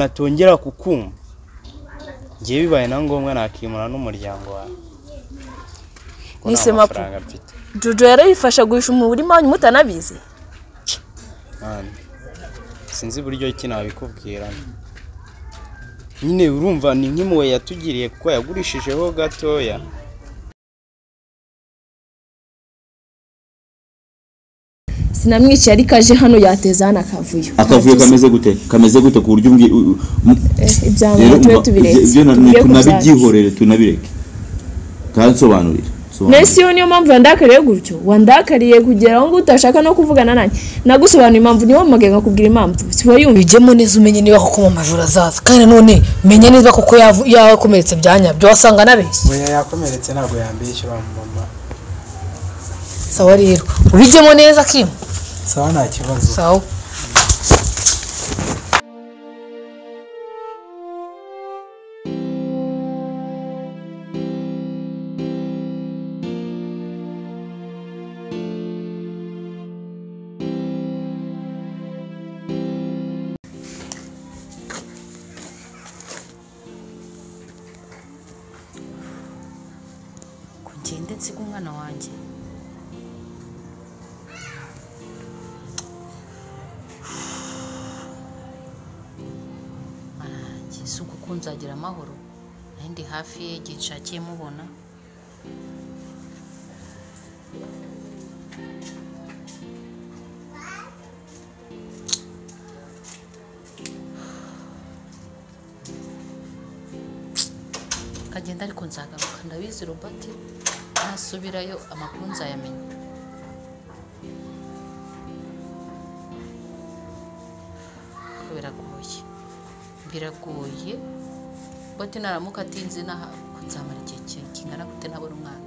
natongera kukumva. Ngewe bibaye na ngombwa nakimura n'umuryango wawe. Mafaranga mfite. Jojo yarayifasha guhisha umurima wanyu mutanabizi. Sinzi uburyo ki nabikubwira. Nyine urumva ni nk'impuhwe yatugiriye kuko yagurishijeho gatoya. Sinamwiciye ariko aje hano yateza hano akavuyo. Akavuyo kameze gute? Kameze gute ku buryo umbwi u- u- ibya rero muntu tube tubiretse. tunabibyihorere tunabireke kandi nsobanurira sobanurira. nese iyo niyo mpamvu wandakariye gutyo? Wandakariye kugera aho ngo utashaka no kuvugana nanjye? Nagusobanura impamvu niyo mpamagaye nkakubwira impamvu. Siba yumva bijyemo neza umenye niba koko mu majoro azaza. Kandi nanone menye niba koko yakomeretse bya nyabyo. Wasanga anabeshye oya yakomeretse ntabwo yambishyura mama. Sawa rero. Ubijyemo neza kim? Sawa nta kibazo sawa kugenda nsiga umwana wanjye Mwana ko nzagira amahoro. Ndi hafi ye igihe nshakiye mubona. Kagenda ariko nzagaruka. Ndabizi robert. Nasubirayo amakuru nzayamenya biragoye. Bote naramuka atinze nzamara igihe ki- kingana gute ntabona umwana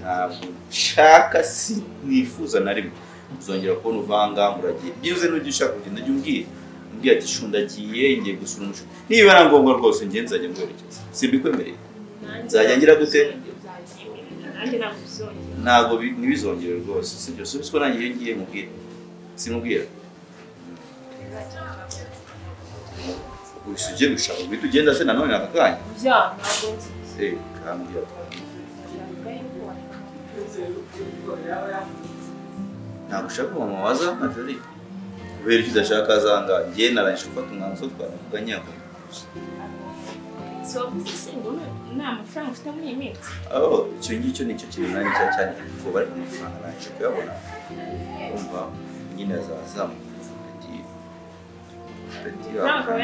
ntabwo nshaka si nifuza na rimwe. Uzongera kubona uvanga muragiye. Byibuze n'ujya ushaka kugenda jya umbwira umbwira ati shu ndagiye ngiye gusura umushuti niba ari ngombwa rwose njye nzajya mbwerekeza simbikwemereye. Nzajya ngira gute? Ntabwo bi- ntibizongere rwose sibyo? Si ko nanjye iyo ngiye mubwira simubwira gusa ujye gushaka uhita ugenda se nanone aka kanya. Eh ntabwo ushaka mama waza? Majori kubera icyo udashaka azanga njye narangije gufata umwanzuro twanavuganye aho aho icyo ngicyo ni cyo kintu nanjye cya cyane kuko bari ku mafaranga narangije kuyabona. Kumva nyine azazamuka peti peti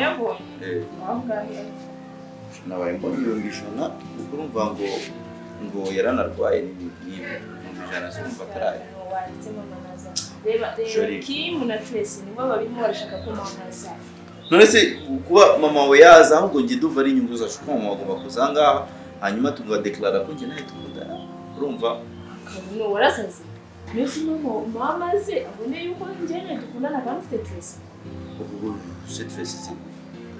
yabo eh. Nabaye mbona ibihumbi ijana kuko urumva ngo ngo yaranarwaye n'ibintu nk'ibi ibihumbi ijana si urumva ataraye Jolie. kimu na tracy nibo barimo barashaka ko mama aza none se kuba mama we yaza ahubwo njye ndumva ari inyungu zacu kuko mama agomba kuza aha ngaha hanyuma tugadeklara ko njye nawe dukundana urumva? Kabino warasaze mbese mama mama aze abone yuko njyewe dukundana kandi ufite tracy. Ubu se twese si?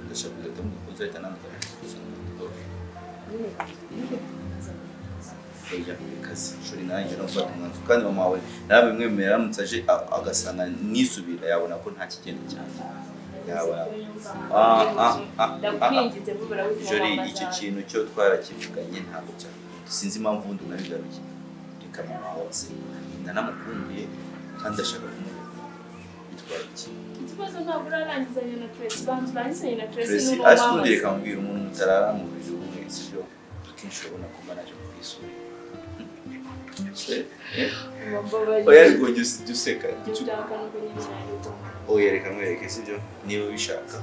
Ndashaka kugahita mu kunzi ahita nandika oya kazi shuri nanjye no gufata umwanzuro kandi mama wawe narabimwemerera aramutse aje agasanga nisubira yabona ko nta kigenda cyane Ah, ah, ah, ah, witwa jori icyo kintu cyo twarakivuganye ntabwo cyakunda sinzi impamvu wundi unabigaruye reka mama wawe nanamukundiye kandi ashaka kumubona. Bitwara iki? Ikibazo ntabwo urarangizanya na tracy. Banza urangizanye na tracy Tracy n'uwo reka mbwira umuntu mutarara mu buriri bumwe sibyo akenshi urabona ko mba naje kukwisura Eh, Mbabarira. Oya ariko jya us- jya useka Ibyo ushaka nuko nyine nabikora. oya reka nkwereke sibyo niba ubishaka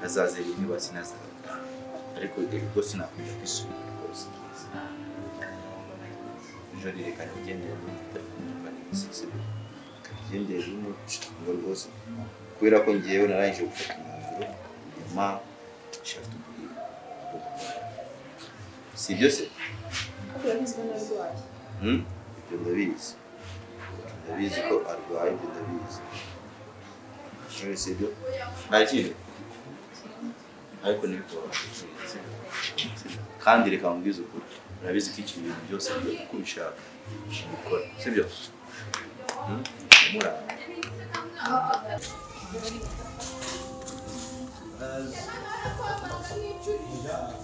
kazaze rimwe basi nazaga ariko ubwo sinakujya kwisura rwose jori reka nigendere sibyo reka nigendere rimwe ngo rwose kubera ko ngewe narangije gufata umwanzuro nyuma nshaka kubwira si ibyo se Ariko urabizi ko narwaye. Hmm? ibyo ndabizi ndabizi ko arwaye ibyo ndabizi none si ibyo nta kindi ariko ntibikorohe kandi reka nkubwize ukuri urabizi ko iki bintu byose biba uko ubishaka ubikora sibyo Hmm? Murara. muraharira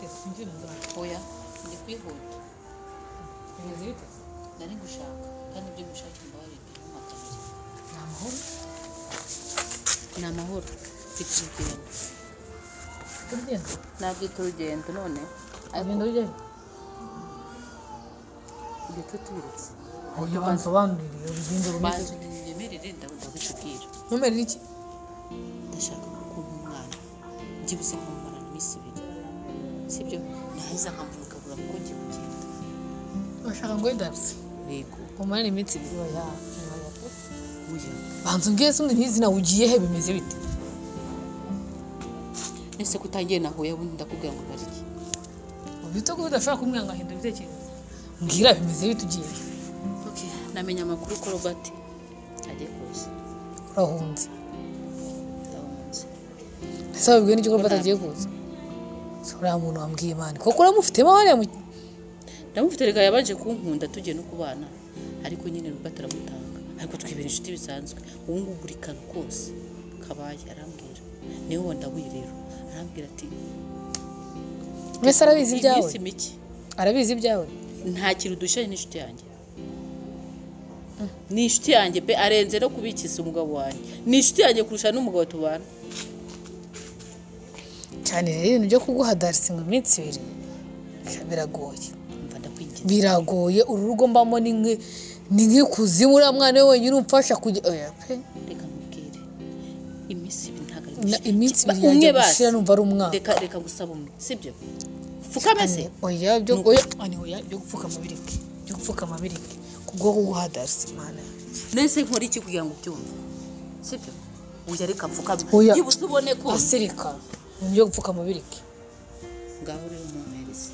bite sinzi na ndwara oya ndi kwihuta. Bimeze bite nari gushaka kandi ibyo gushakira mbabarira birimo akamaro ni amahoro? Ni amahoro. Mfite urugendo. Urugendo? Nabwita urugendo none. Urugendo rujyayo ibyo tutubiretse oya bansobanurire urugendo rumeze banza unyemerere ndabikubwira ntumerere iki? Ndashaka gukunda umwana. Byibuze nkumara iminsi ibiri. Sibyo naheza nkamurukabura kuko ngiye kugenda. Urashaka ngo widaruse yego. Umarane iminsi ibiri oya uya. Banza umbwire se undi ntizina ugiye he bimeze bite? Ese ko utangiye nahuye ubundi ndakubwira ngo bari iki ubite ko udashobora kumwanga ngahindura ibitekerezo? Mbwira bimeze bite ugiye namenye amakuru ko robert. Agiye kuza. Urahunze. Ndahunze. Ese wabibwiwe n'icyo ko batagiye kuza? Uriya muntu wambwiye mani koko uramufitemo hariya mu ndamufite reka yabanje kunkunda tugiye no kubana. Ariko nyine robert aramutanga. Ariko twibera inshuti bisanzwe. Ubu ngubu buri kantu kose. Kabaye arambwira. Niwe wandabuye rero. Arambwira ati mbese arabizi ibyawe. iminsi mike? Arabizi ibyawe. Nta kintu dushanye n'inshuti yanjye. Ni inshuti yanjye pe arenze no kubikiza umugabo wanjye. Ni inshuti yanjye kurusha n'umugabo tubana. Cyane rero ibintu byo kuguha darisi ngo iminsi ibiri. Biragoye. Biragoye. Uru rugo mbamo ni nk'i- ni nk'ikuzimu uriya mwana we wenyine umfasha kujya oya. Pe iminsi ibiri basi. gushira numva ari umwana. Reka reka gusaba umwe sibyo? Pfukame se oya byo oya. Ani oya byo gupfuka amabirike byo gupfuka amabirike kubwo kuguha darisi mana nese nkora iki kugira ngo ubyumve? Sibyo? Uya reka Oya. byibuze ubone ko asirika. Byo gupfuka amabirike ngaho rero mumpereze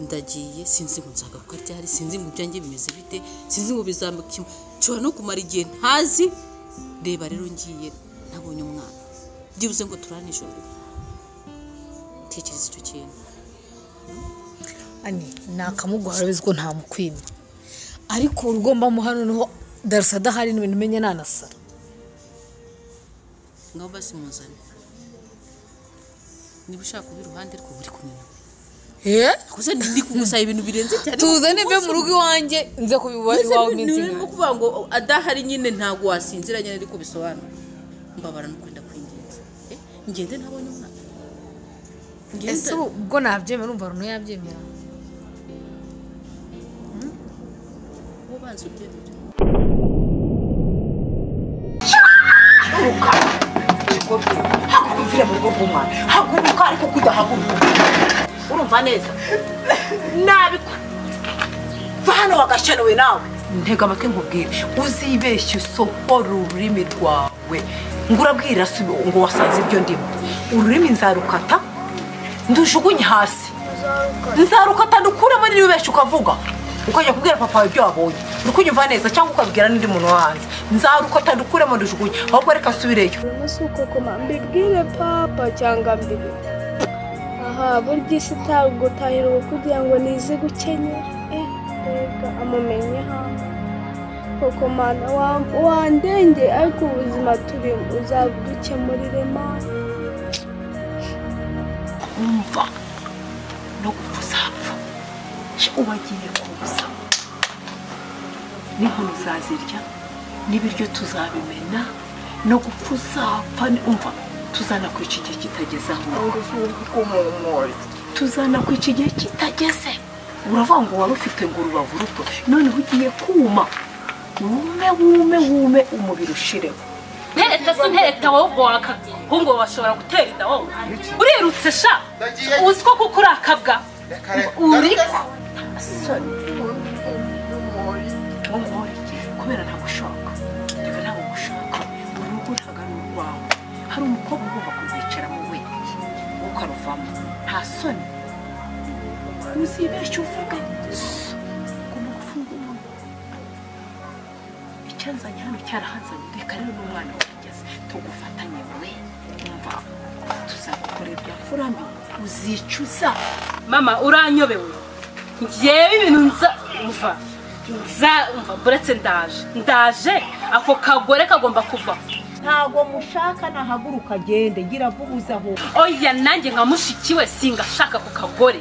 ndagiye sinzi ngo nzagaruka ryari sinzi ngo ibyanjye bimeze bite sinzi ngo bizambuka kimwe nshobora no kumara igihe ntazi reba rero ngiye ntabonye umwana. Byibuze ngo turane ijoro. Tekereza icyo kintu. Ani nakamuguha urabizi ko ntamukwima. Ariko urugo mbamo hano ni ho darisi adahari n'ibintu umenya nanasara ngaho basi muzane. Niba ushaka kuba iruhande rwe uri kumenya eh? Gusa ndi kugusaba ibintu birenze cyane tuzane mve mu rugo iwanjye nze kubiba iwawe iminsi ni ibiri kuvuga ngo adahari nyine ntabwo wasinzira nyine ariko bisobanura mbabara no kwenda kwingenza. Eh, ngende ntabonye umwana. Ese ubwo nabyemera urumva runo yabyemera? Ubanza ubyemere haguruka mu rugo rw'umwana. Haguruka ariko kudahaguruka urumva neza? Nabiko va hano wagashanuwe nawe. Ntega amatwi nkubwire. Uzibeshye usohora ururimi rwawe. Ngo urabwira ngo wasanze ibyo ndimo. Ururimi nzarukata ndujugunye hasi. Nzarukata ndukuremo n'ibibeshye ukavuga. Ukajya kubwira papa wawe ibyo wabonye. Uri kunyumva neza cyangwa ukabwira n'undi muntu wo hanze nzarukata ndukuremo ndujugunye ahubwo reka asubireyo. Si uko mbibwire papa cyangwa mbibi aha burya isi itagutahira ubu kugira ngo nize gukenyera eh mbega amumenye hano koko mana wa- wandenge ariko ubuzima turimo uzadukemurire mana umva no gupfa uzapfa. Ubagiye kuza. N'inkoni uzazirya n'ibiryo tuzabimena no gupfa uzapfa umva tuzanakwica igihe kitageze aho. Tuzanakwica igihe kitageze. Uravuga ngo wari ufite ngo urubavu ruto noneho ugiye kuma. Wume wume wume umubiri ushireho. Ntereta si ntereta wowe ubwo wakahungu bashobora gutera inda wowe. Urirutse sha. Uzi ko kuko uri akabwa uri nta soni uzibeshye uvuge ugomba gufunga umunwa icyanzanye hano cyarahanzanye reka rero n'umwana wageze tugufatanye we umva tuzagukorera ibya furambi uzicuza mama uranyobewe ngewe ibintu nza umva nza umva buretse ndaje. Ndaje. Ako kagore kagomba kuva. Ntago mushaka nahaguruka agende gira vuba uze aho. Oya nanjye nka mushiki we singashaka ako kagore.